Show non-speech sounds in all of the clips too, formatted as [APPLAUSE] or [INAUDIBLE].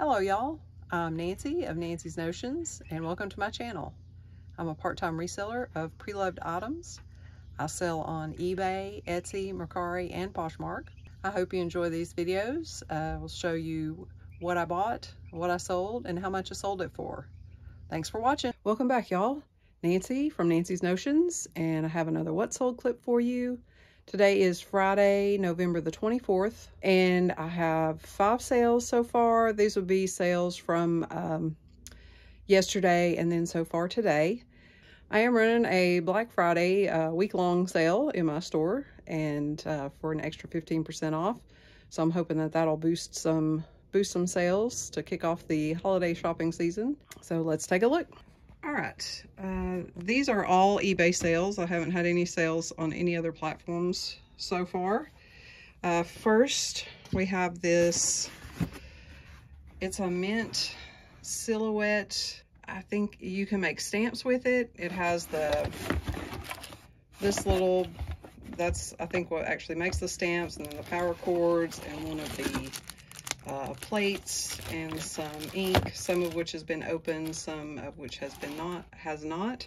Hello y'all, I'm Nancy of Nancy's Notions and welcome to my channel. I'm a part-time reseller of pre-loved items. I sell on eBay, Etsy, Mercari, and Poshmark. I hope you enjoy these videos. Uh, I'll show you what I bought, what I sold, and how much I sold it for. Thanks for watching. Welcome back y'all. Nancy from Nancy's Notions and I have another What Sold clip for you. Today is Friday, November the 24th, and I have five sales so far. These would be sales from um, yesterday and then so far today. I am running a Black Friday uh, week-long sale in my store and uh, for an extra 15% off. So I'm hoping that that'll boost some boost some sales to kick off the holiday shopping season. So let's take a look. All right, uh, these are all eBay sales. I haven't had any sales on any other platforms so far. Uh, first, we have this, it's a mint silhouette. I think you can make stamps with it. It has the, this little, that's I think what actually makes the stamps and then the power cords and one of the uh, plates and some ink, some of which has been opened, some of which has been not, has not.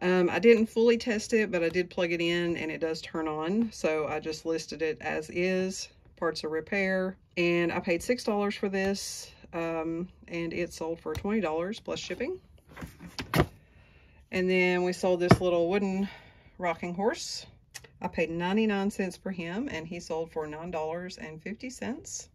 Um, I didn't fully test it, but I did plug it in and it does turn on. So I just listed it as is, parts of repair. And I paid $6 for this um, and it sold for $20 plus shipping. And then we sold this little wooden rocking horse. I paid 99 cents for him and he sold for $9.50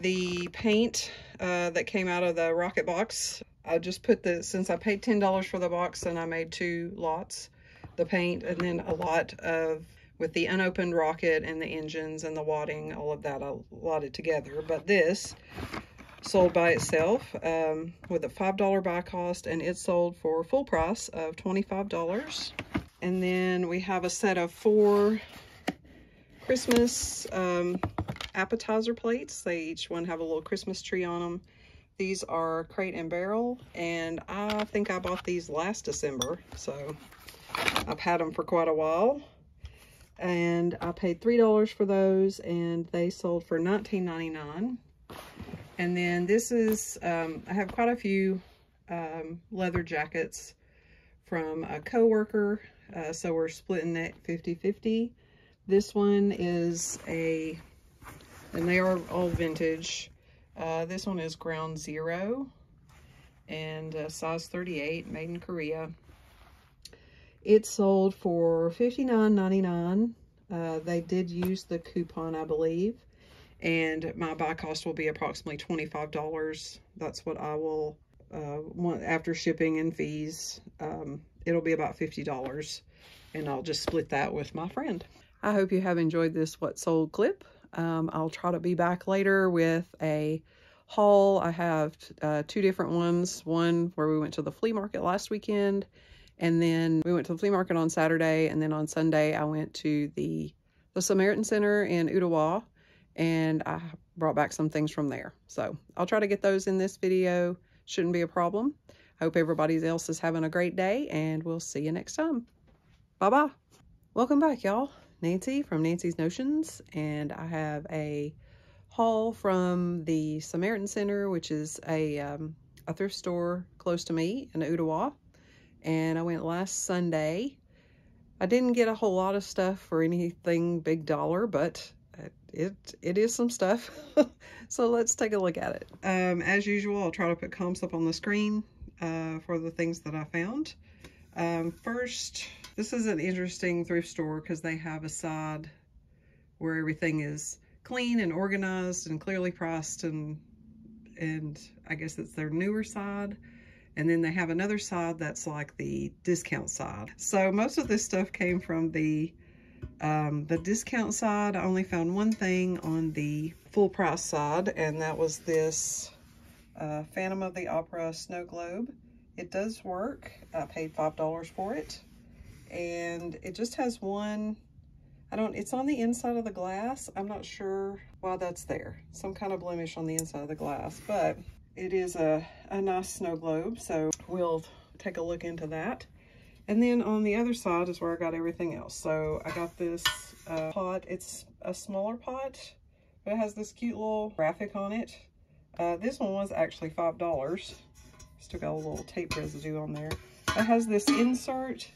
the paint uh, that came out of the rocket box. I just put the, since I paid $10 for the box and I made two lots, the paint and then a lot of, with the unopened rocket and the engines and the wadding, all of that I lotted together. But this sold by itself um, with a $5 buy cost and it sold for full price of $25. And then we have a set of four Christmas um, appetizer plates. They each one have a little Christmas tree on them. These are Crate and Barrel, and I think I bought these last December, so I've had them for quite a while. And I paid $3 for those, and they sold for $19.99. And then this is, um, I have quite a few um, leather jackets from a coworker, uh, so we're splitting that 50-50. This one is a and they are all vintage. Uh, this one is ground zero and uh, size 38, made in Korea. It sold for $59.99. Uh, they did use the coupon, I believe, and my buy cost will be approximately $25. That's what I will uh, want after shipping and fees. Um, it'll be about $50, and I'll just split that with my friend. I hope you have enjoyed this What Sold clip. Um, I'll try to be back later with a haul. I have uh, two different ones. One where we went to the flea market last weekend, and then we went to the flea market on Saturday, and then on Sunday I went to the the Samaritan Center in Ooltewah, and I brought back some things from there. So I'll try to get those in this video. Shouldn't be a problem. I hope everybody else is having a great day, and we'll see you next time. Bye-bye. Welcome back, y'all. Nancy from Nancy's Notions, and I have a haul from the Samaritan Center, which is a, um, a thrift store close to me in Ooltewah, and I went last Sunday. I didn't get a whole lot of stuff for anything big dollar, but it it is some stuff. [LAUGHS] so let's take a look at it. Um, as usual, I'll try to put comps up on the screen uh, for the things that I found. Um, first, this is an interesting thrift store because they have a side where everything is clean and organized and clearly priced and and I guess it's their newer side. And then they have another side that's like the discount side. So most of this stuff came from the um, the discount side. I only found one thing on the full price side, and that was this uh, Phantom of the Opera snow globe. It does work. I paid $5 for it and it just has one I don't it's on the inside of the glass I'm not sure why that's there some kind of blemish on the inside of the glass but it is a, a nice snow globe so we'll take a look into that and then on the other side is where I got everything else so I got this uh, pot it's a smaller pot But it has this cute little graphic on it. Uh, this one was actually $5. Still got a little tape residue on there. It has this insert,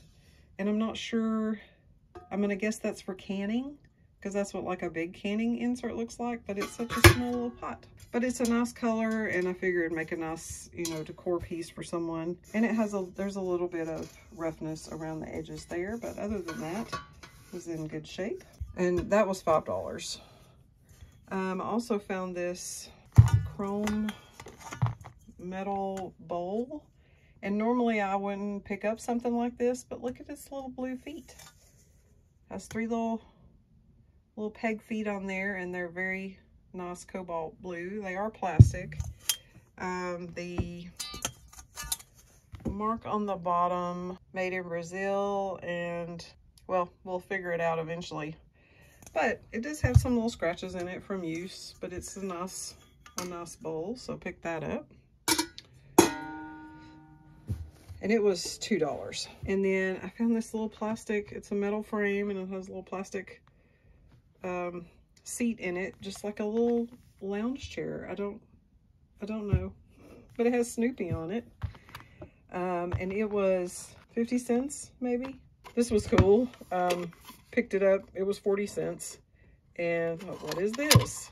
and I'm not sure, I'm to guess that's for canning, because that's what like a big canning insert looks like, but it's such a small little pot. But it's a nice color, and I figured it'd make a nice, you know, decor piece for someone. And it has a, there's a little bit of roughness around the edges there, but other than that, it's in good shape. And that was $5. Um, I also found this chrome metal bowl. And normally I wouldn't pick up something like this, but look at its little blue feet. Has three little little peg feet on there, and they're very nice cobalt blue. They are plastic. Um, the mark on the bottom, made in Brazil, and well, we'll figure it out eventually. But it does have some little scratches in it from use, but it's a nice, a nice bowl, so pick that up. And it was $2. And then I found this little plastic, it's a metal frame and it has a little plastic um, seat in it, just like a little lounge chair. I don't, I don't know, but it has Snoopy on it. Um, and it was 50 cents, maybe. This was cool. Um, picked it up. It was 40 cents. And what is this?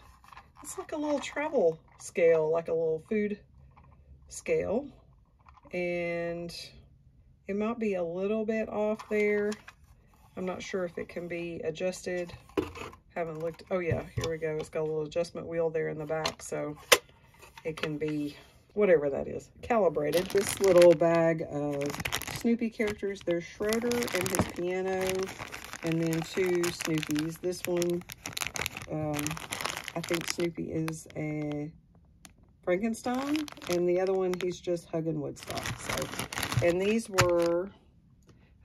It's like a little travel scale, like a little food scale. And it might be a little bit off there. I'm not sure if it can be adjusted. Haven't looked. Oh yeah, here we go. It's got a little adjustment wheel there in the back. So it can be whatever that is, calibrated. This little bag of Snoopy characters. There's Schroeder and his piano and then two Snoopies. This one, um, I think Snoopy is a Frankenstein, and the other one, he's just hugging Woodstock. So, and these were,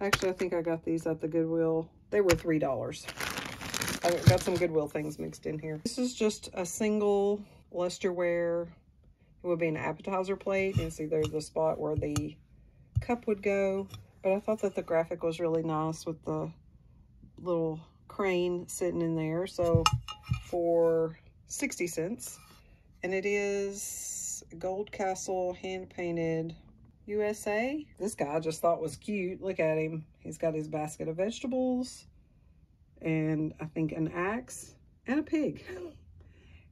actually, I think I got these at the Goodwill. They were $3. I got some Goodwill things mixed in here. This is just a single lusterware. It would be an appetizer plate. You see there's the spot where the cup would go. But I thought that the graphic was really nice with the little crane sitting in there. So for 60 cents. And it is Gold Castle hand painted USA. This guy I just thought was cute. Look at him. He's got his basket of vegetables and I think an axe and a pig. [LAUGHS]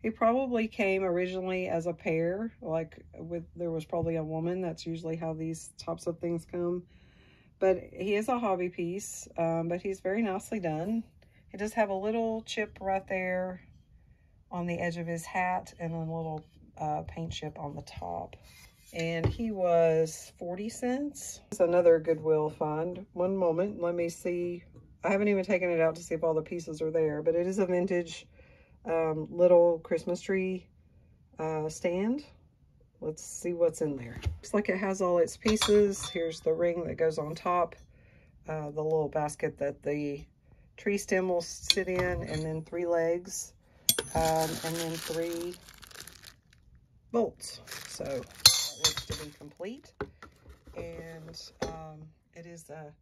He probably came originally as a pair, like with, there was probably a woman. That's usually how these types of things come. But he is a hobby piece, um, but he's very nicely done. He does have a little chip right there on the edge of his hat and a little uh, paint chip on the top. And he was 40 cents. It's another Goodwill find. One moment, let me see. I haven't even taken it out to see if all the pieces are there, but it is a vintage um, little Christmas tree uh, stand. Let's see what's in there. Looks like it has all its pieces. Here's the ring that goes on top, uh, the little basket that the tree stem will sit in, and then three legs, um, and then three bolts. So that looks to be complete. And um, it is a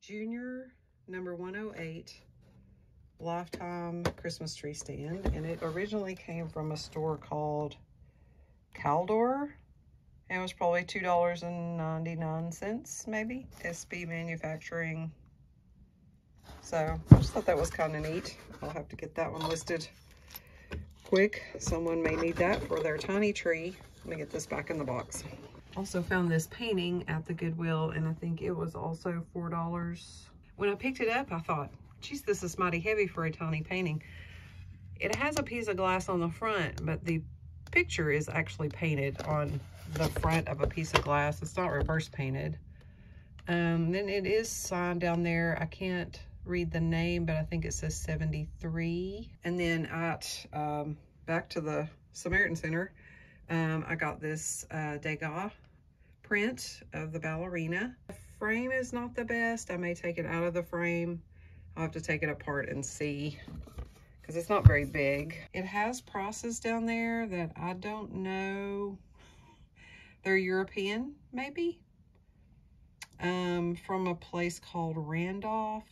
junior number 108 lifetime Christmas tree stand. And it originally came from a store called Caldor. And it was probably $2.99 maybe. SB Manufacturing. So I just thought that was kind of neat. I'll have to get that one listed quick. Someone may need that for their tiny tree. Let me get this back in the box. Also found this painting at the Goodwill and I think it was also $4. When I picked it up, I thought, geez, this is mighty heavy for a tiny painting. It has a piece of glass on the front, but the picture is actually painted on the front of a piece of glass. It's not reverse painted. Um, then it is signed down there. I can't read the name, but I think it says 73. And then at, um, back to the Samaritan Center, um, I got this uh, Degas print of the ballerina. The frame is not the best. I may take it out of the frame. I'll have to take it apart and see because it's not very big. It has prices down there that I don't know. They're European, maybe, um, from a place called Randolph.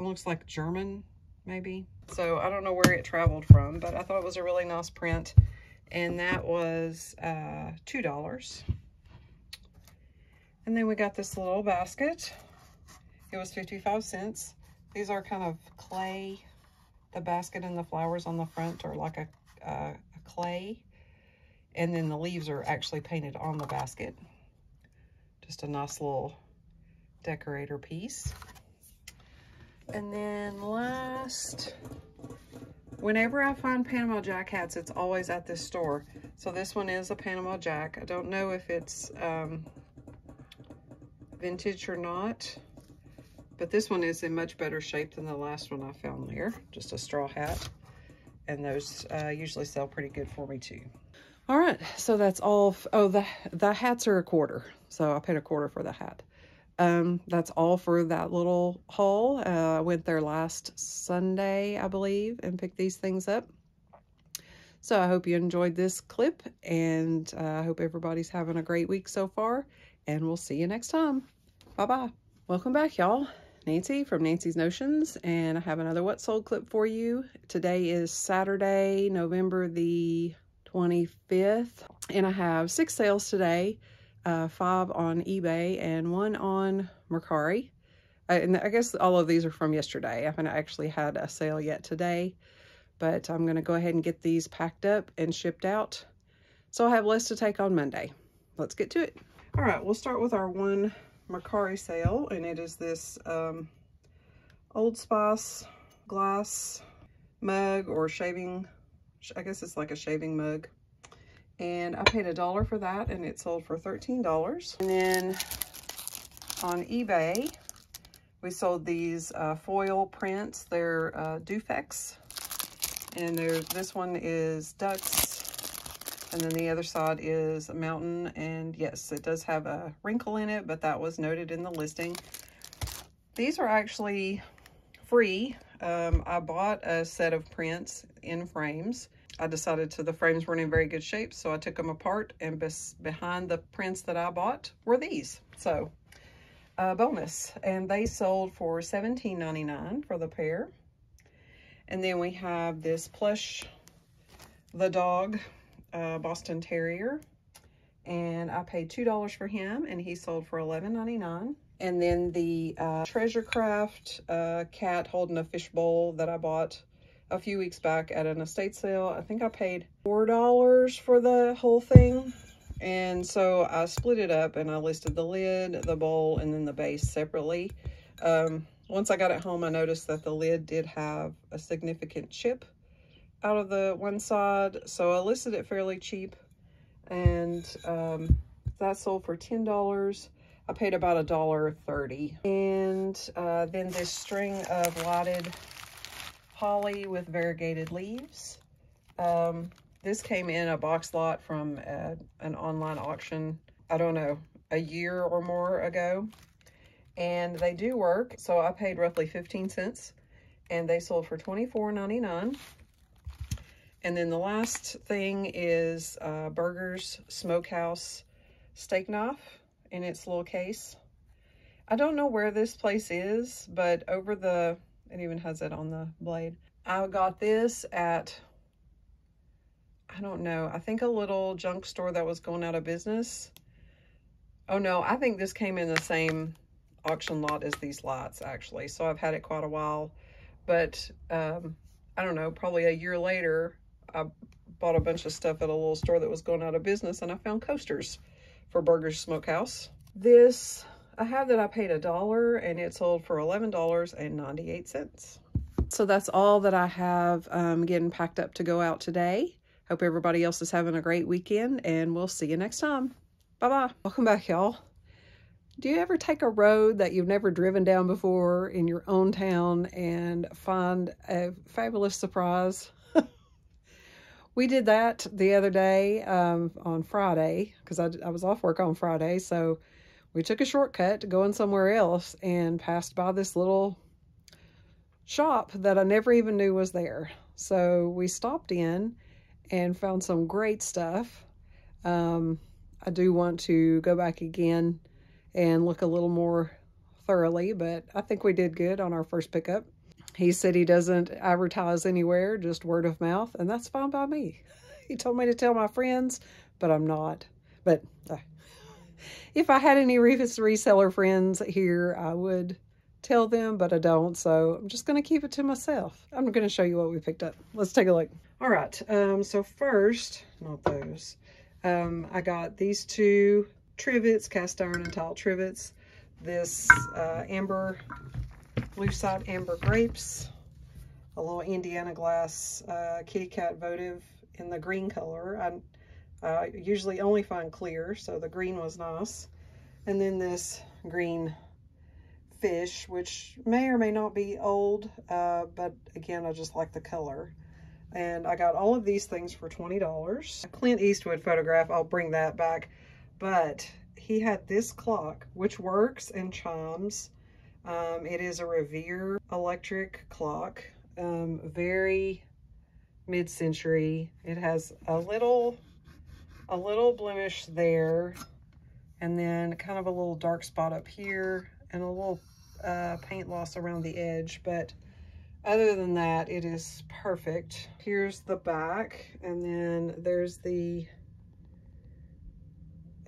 It looks like German, maybe. So I don't know where it traveled from, but I thought it was a really nice print. And that was uh, $2. And then we got this little basket. It was 55 cents. These are kind of clay. The basket and the flowers on the front are like a, a clay. And then the leaves are actually painted on the basket. Just a nice little decorator piece. And then last, whenever I find Panama Jack hats, it's always at this store. So this one is a Panama Jack. I don't know if it's um, vintage or not, but this one is in much better shape than the last one I found there. Just a straw hat. And those uh, usually sell pretty good for me too. All right, so that's all. Oh, the, the hats are a quarter. So I paid a quarter for the hat. Um, that's all for that little haul. Uh, I went there last Sunday, I believe, and picked these things up. So I hope you enjoyed this clip, and uh, I hope everybody's having a great week so far, and we'll see you next time. Bye-bye. Welcome back, y'all. Nancy from Nancy's Notions, and I have another What Sold clip for you. Today is Saturday, November the 25th, and I have six sales today uh, five on eBay and one on Mercari. Uh, and I guess all of these are from yesterday. I haven't actually had a sale yet today, but I'm going to go ahead and get these packed up and shipped out. So I have less to take on Monday. Let's get to it. All right, we'll start with our one Mercari sale, and it is this um, Old Spice glass mug or shaving, I guess it's like a shaving mug and I paid a dollar for that and it sold for $13. And then on eBay, we sold these uh, foil prints. They're uh, Dufex. And this one is ducks. And then the other side is a mountain. And yes, it does have a wrinkle in it, but that was noted in the listing. These are actually free. Um, I bought a set of prints in frames I decided to the frames weren't in very good shape, so I took them apart, and bes behind the prints that I bought were these. So, uh, bonus. And they sold for $17.99 for the pair. And then we have this plush, the dog, uh, Boston Terrier. And I paid $2 for him, and he sold for $11.99. And then the uh, Treasure Craft uh, cat holding a fish bowl that I bought a few weeks back at an estate sale. I think I paid $4 for the whole thing. And so I split it up and I listed the lid, the bowl, and then the base separately. Um, once I got it home, I noticed that the lid did have a significant chip out of the one side. So I listed it fairly cheap and um, that sold for $10. I paid about a dollar thirty. And uh, then this string of lighted holly with variegated leaves. Um, this came in a box lot from a, an online auction, I don't know, a year or more ago. And they do work, so I paid roughly 15 cents and they sold for $24.99. And then the last thing is uh, Burgers Smokehouse steak knife in its little case. I don't know where this place is, but over the it even has it on the blade. I got this at, I don't know, I think a little junk store that was going out of business. Oh no, I think this came in the same auction lot as these lights actually. So I've had it quite a while. But um, I don't know, probably a year later, I bought a bunch of stuff at a little store that was going out of business and I found coasters for Burgers Smokehouse. This I have that I paid a dollar and it sold for $11.98. So that's all that I have um, getting packed up to go out today. Hope everybody else is having a great weekend and we'll see you next time. Bye-bye. Welcome back, y'all. Do you ever take a road that you've never driven down before in your own town and find a fabulous surprise? [LAUGHS] we did that the other day um, on Friday because I, I was off work on Friday. So we took a shortcut going somewhere else and passed by this little shop that I never even knew was there. So we stopped in and found some great stuff. Um, I do want to go back again and look a little more thoroughly, but I think we did good on our first pickup. He said he doesn't advertise anywhere, just word of mouth, and that's fine by me. [LAUGHS] He told me to tell my friends, but I'm not. But uh, if I had any reseller friends here, I would tell them, but I don't. So I'm just going to keep it to myself. I'm going to show you what we picked up. Let's take a look. All right. Um, so first, not those. Um, I got these two trivets, cast iron and tile trivets. This uh, amber, lucite amber grapes. A little Indiana glass uh, kitty cat votive in the green color. I uh, usually only find clear, so the green was nice. And then this green fish, which may or may not be old, uh, but again, I just like the color. And I got all of these things for $20. A Clint Eastwood photograph, I'll bring that back. But he had this clock, which works and chimes. Um, it is a Revere electric clock. Um, very mid-century. It has a little, a little blemish there. And then kind of a little dark spot up here and a little uh, paint loss around the edge. But other than that, it is perfect. Here's the back, and then there's the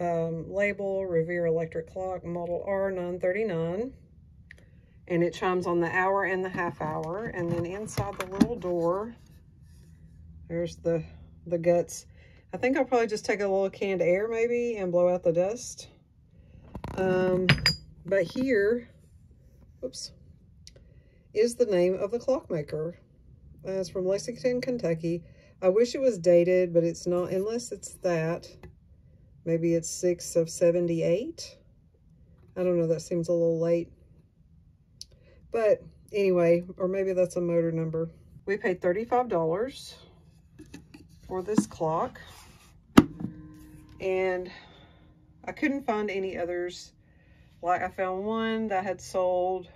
um, label, Revere Electric Clock, Model R939. And it chimes on the hour and the half hour. And then inside the little door, there's the, the guts. I think I'll probably just take a little canned air maybe and blow out the dust. Um, but here, oops, is the name of the clockmaker. Uh, it's from Lexington, Kentucky. I wish it was dated, but it's not, unless it's that. Maybe it's 6 of 78. I don't know, that seems a little late. But anyway, or maybe that's a motor number. We paid $35 for this clock. And I couldn't find any others. Like I found one that had sold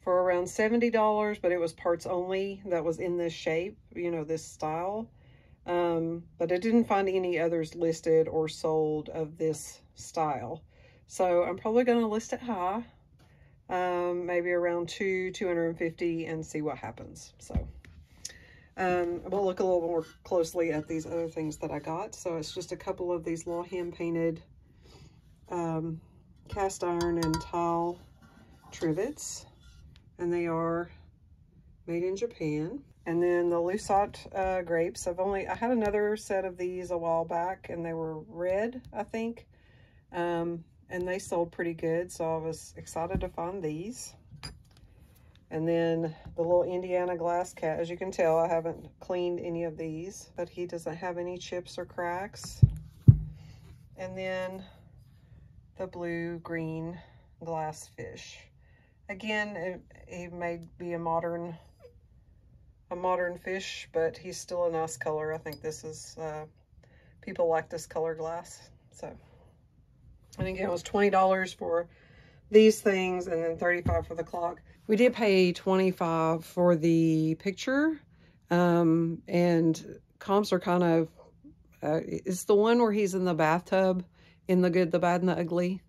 for around $70, but it was parts only that was in this shape, you know, this style. Um, but I didn't find any others listed or sold of this style. So I'm probably going to list it high, um, maybe around two, 250 and see what happens. So um, we'll look a little more closely at these other things that I got. So it's just a couple of these little hand painted um, cast iron and tile trivets and they are made in Japan. And then the Lucite uh, grapes, I've only, I had another set of these a while back and they were red, I think. Um, and they sold pretty good, so I was excited to find these. And then the little Indiana glass cat, as you can tell, I haven't cleaned any of these, but he doesn't have any chips or cracks. And then the blue-green glass fish. Again, it, he may be a modern a modern fish, but he's still a nice color. I think this is, uh, people like this color glass. So, and again, it was $20 for these things and then 35 for the clock. We did pay 25 for the picture. Um, and comps are kind of, uh, it's the one where he's in the bathtub in the good, the bad, and the ugly.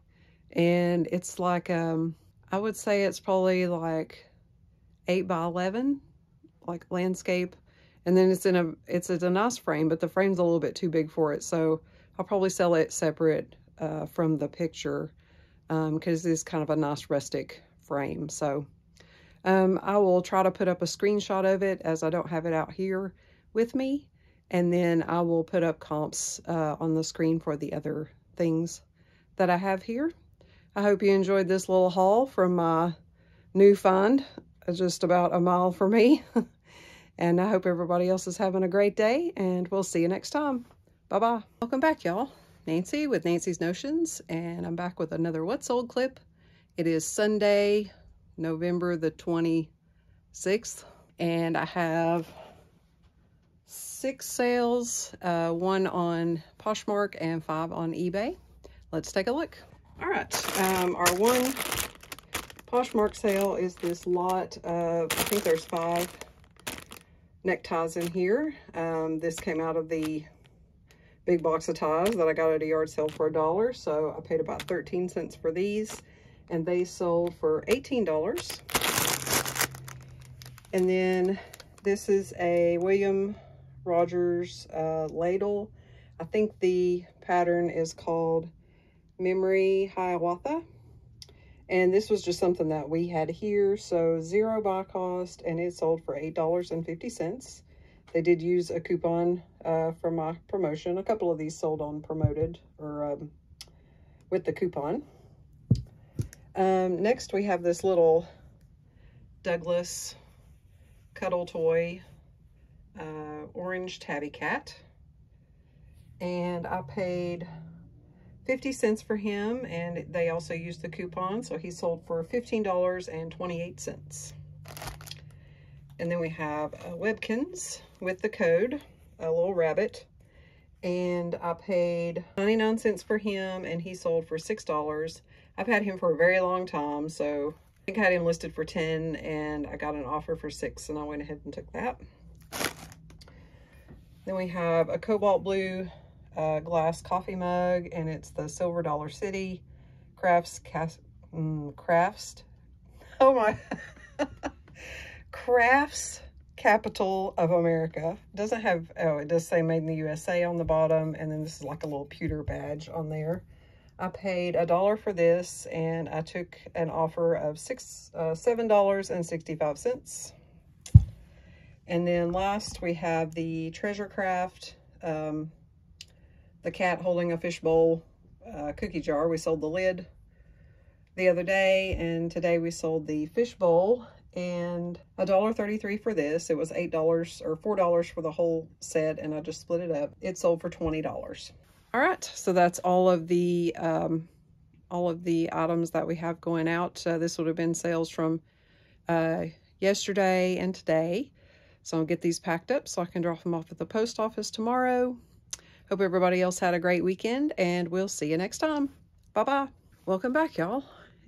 And it's like, um, I would say it's probably like 8 by 11, like landscape. And then it's in a, it's a nice frame, but the frame's a little bit too big for it. So I'll probably sell it separate uh, from the picture because um, it's kind of a nice rustic frame. So um, I will try to put up a screenshot of it as I don't have it out here with me. And then I will put up comps uh, on the screen for the other things that I have here. I hope you enjoyed this little haul from my new find, just about a mile for me. [LAUGHS] and I hope everybody else is having a great day, and we'll see you next time. Bye-bye. Welcome back, y'all. Nancy with Nancy's Notions, and I'm back with another What Sold clip. It is Sunday, November the 26th, and I have six sales, uh, one on Poshmark and five on eBay. Let's take a look. All right, um, our one Poshmark sale is this lot of, I think there's five neckties in here. Um, this came out of the big box of ties that I got at a yard sale for a dollar. So I paid about 13 cents for these and they sold for $18. And then this is a William Rogers uh, ladle. I think the pattern is called Memory Hiawatha. And this was just something that we had here. So zero buy cost and it sold for $8.50. They did use a coupon uh, from my promotion. A couple of these sold on promoted or um, with the coupon. Um, next we have this little Douglas cuddle toy uh, orange tabby cat. And I paid 50 cents for him and they also used the coupon so he sold for $15.28 and then we have uh, Webkinz with the code a little rabbit and I paid 99 cents for him and he sold for six dollars. I've had him for a very long time so I think I had him listed for 10 and I got an offer for six and I went ahead and took that. Then we have a cobalt blue uh, glass coffee mug, and it's the Silver Dollar City Crafts, Cas mm, Crafts, [LAUGHS] oh my, [LAUGHS] Crafts Capital of America. Doesn't have, oh, it does say made in the USA on the bottom, and then this is like a little pewter badge on there. I paid a dollar for this, and I took an offer of six, uh, $7.65. And then last, we have the Treasure Craft um, the cat holding a fishbowl uh, cookie jar. We sold the lid the other day, and today we sold the fishbowl and a dollar thirty-three for this. It was eight dollars or four dollars for the whole set, and I just split it up. It sold for twenty dollars. All right, so that's all of the um, all of the items that we have going out. Uh, this would have been sales from uh, yesterday and today. So I'll get these packed up so I can drop them off at the post office tomorrow. Hope everybody else had a great weekend, and we'll see you next time. Bye-bye. Welcome back, y'all.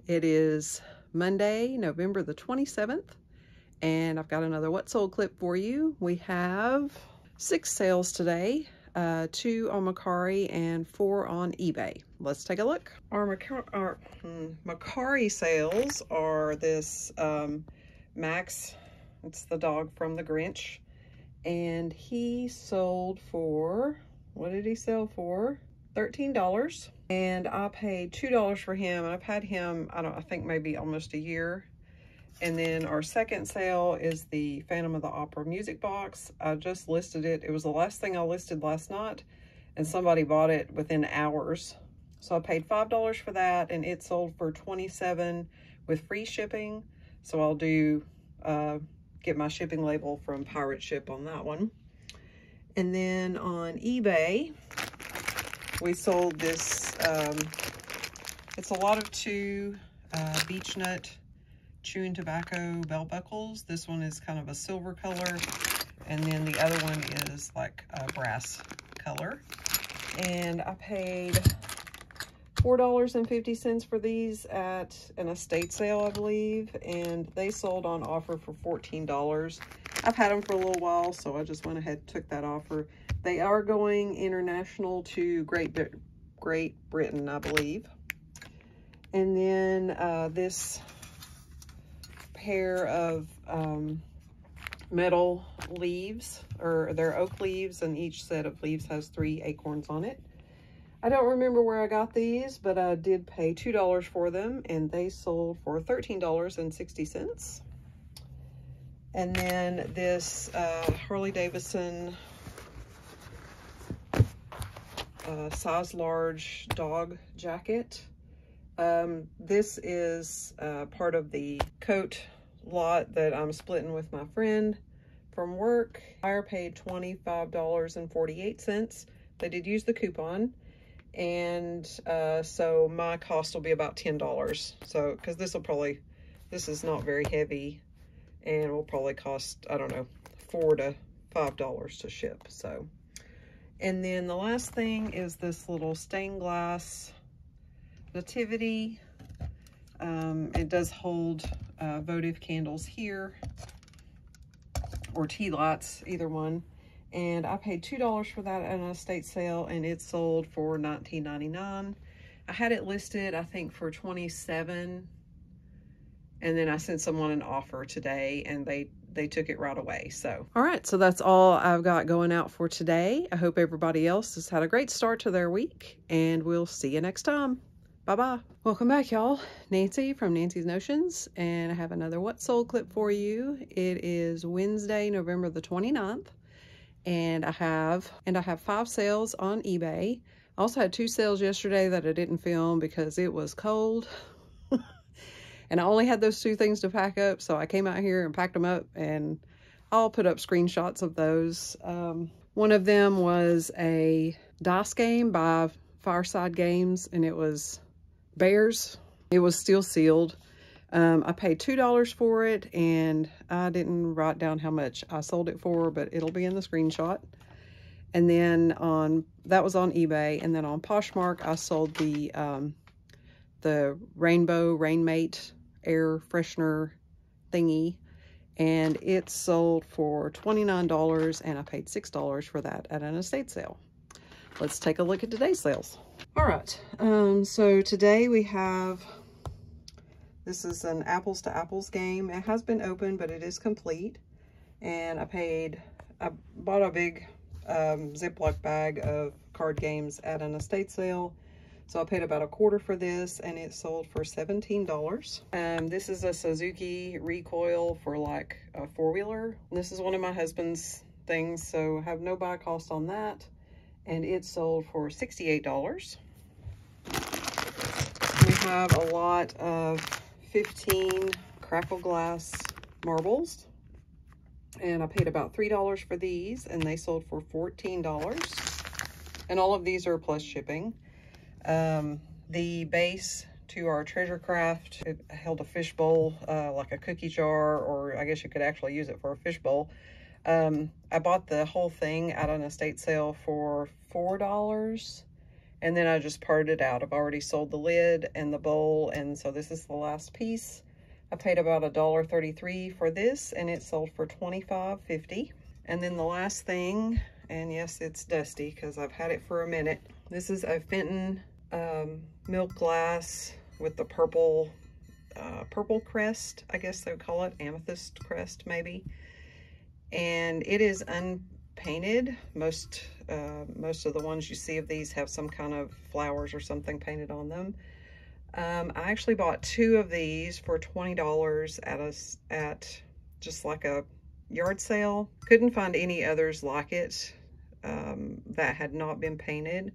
It is Monday, November the 27th, and I've got another What Sold clip for you. We have six sales today, uh, two on Mercari and four on eBay. Let's take a look. Our, our hmm, Mercari sales are this um, Max, it's the dog from the Grinch, and he sold for what did he sell for? $13. And I paid $2 for him. And I've had him, I don't, I think maybe almost a year. And then our second sale is the Phantom of the Opera music box. I just listed it. It was the last thing I listed last night. And somebody bought it within hours. So I paid $5 for that. And it sold for 27 with free shipping. So I'll do, uh, get my shipping label from Pirate Ship on that one. And then on eBay, we sold this, um, it's a lot of two uh, beech nut chewing tobacco bell buckles. This one is kind of a silver color, and then the other one is like a brass color. And I paid $4.50 for these at an estate sale, I believe, and they sold on offer for $14. I've had them for a little while, so I just went ahead and took that offer. They are going international to Great, Great Britain, I believe. And then uh, this pair of um, metal leaves, or they're oak leaves, and each set of leaves has three acorns on it. I don't remember where I got these, but I did pay $2 for them, and they sold for $13.60. And then this uh, Harley Davidson uh, size large dog jacket. Um, this is uh, part of the coat lot that I'm splitting with my friend from work. I paid $25.48. They did use the coupon. And uh, so my cost will be about $10. So, because this will probably, this is not very heavy and it will probably cost, I don't know, four to five dollars to ship. So, and then the last thing is this little stained glass nativity. Um, it does hold uh, votive candles here or tea lights, either one. And I paid $2 for that at an estate sale and it sold for $19.99. I had it listed, I think, for 27 and then I sent someone an offer today and they they took it right away. So, all right, so that's all I've got going out for today. I hope everybody else has had a great start to their week, and we'll see you next time. Bye-bye. Welcome back, y'all. Nancy from Nancy's Notions, and I have another What Sold clip for you. It is Wednesday, November the 29th, and I have and I have five sales on eBay. I also had two sales yesterday that I didn't film because it was cold. [LAUGHS] and I only had those two things to pack up, so I came out here and packed them up, and I'll put up screenshots of those. Um, one of them was a dice game by Fireside Games, and it was Bears. It was still sealed. Um, I paid $2 for it, and I didn't write down how much I sold it for, but it'll be in the screenshot. And then on, that was on eBay, and then on Poshmark, I sold the, um, the Rainbow Rainmate air freshener thingy, and it sold for $29, and I paid $6 for that at an estate sale. Let's take a look at today's sales. All right, um, so today we have, this is an apples to apples game. It has been open, but it is complete. And I paid, I bought a big um, Ziploc bag of card games at an estate sale. So I paid about a quarter for this and it sold for $17. Um, this is a Suzuki recoil for like a four-wheeler. This is one of my husband's things, so I have no buy cost on that. And it sold for $68 We have a lot of 15 crackle glass marbles. And I paid about $3 for these, and they sold for $14. And all of these are plus shipping. Um, the base to our treasure craft, it held a fish bowl, uh, like a cookie jar, or I guess you could actually use it for a fish bowl. Um, I bought the whole thing at an estate sale for $4 and then I just parted it out. I've already sold the lid and the bowl, and so this is the last piece. I paid about a dollar thirty-three for this, and it sold for twenty-five fifty. And then the last thing, and yes, it's dusty because I've had it for a minute. This is a Fenton um, milk glass with the purple, uh, purple crest, I guess they would call it, amethyst crest maybe. And it is unpainted. Most, uh, most of the ones you see of these have some kind of flowers or something painted on them. Um, I actually bought two of these for $20 at a, at just like a yard sale. Couldn't find any others like it um, that had not been painted.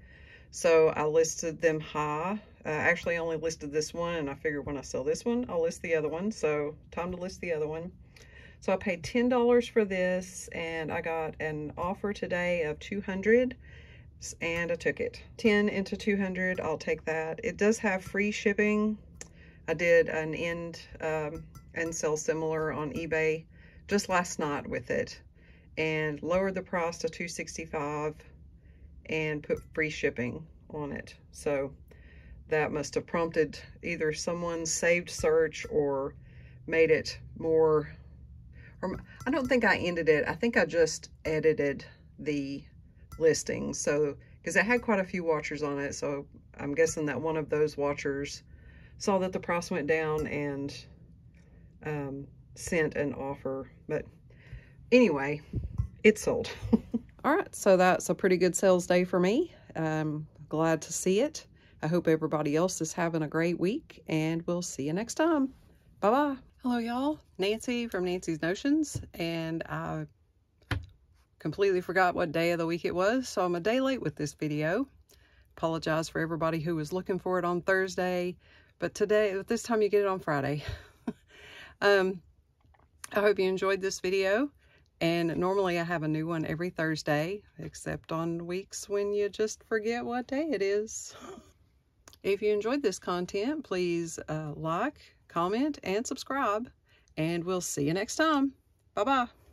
So I listed them high. I actually only listed this one and I figured when I sell this one, I'll list the other one. So time to list the other one. So I paid $10 for this and I got an offer today of 200 and I took it. 10 into 200, I'll take that. It does have free shipping. I did an end um, and sell similar on eBay just last night with it and lowered the price to 265 and put free shipping on it. So that must have prompted either someone's saved search or made it more or I don't think I ended it. I think I just edited the listing. So, because it had quite a few watchers on it. So I'm guessing that one of those watchers saw that the price went down and um, sent an offer. But anyway, it sold. [LAUGHS] All right, so that's a pretty good sales day for me. I'm glad to see it. I hope everybody else is having a great week, and we'll see you next time. Bye-bye. Hello, y'all. Nancy from Nancy's Notions, and I completely forgot what day of the week it was, so I'm a day late with this video. Apologize for everybody who was looking for it on Thursday, but today, this time you get it on Friday. [LAUGHS] um, I hope you enjoyed this video, and normally I have a new one every Thursday, except on weeks when you just forget what day it is. If you enjoyed this content, please uh, like, comment, and subscribe. And we'll see you next time. Bye-bye.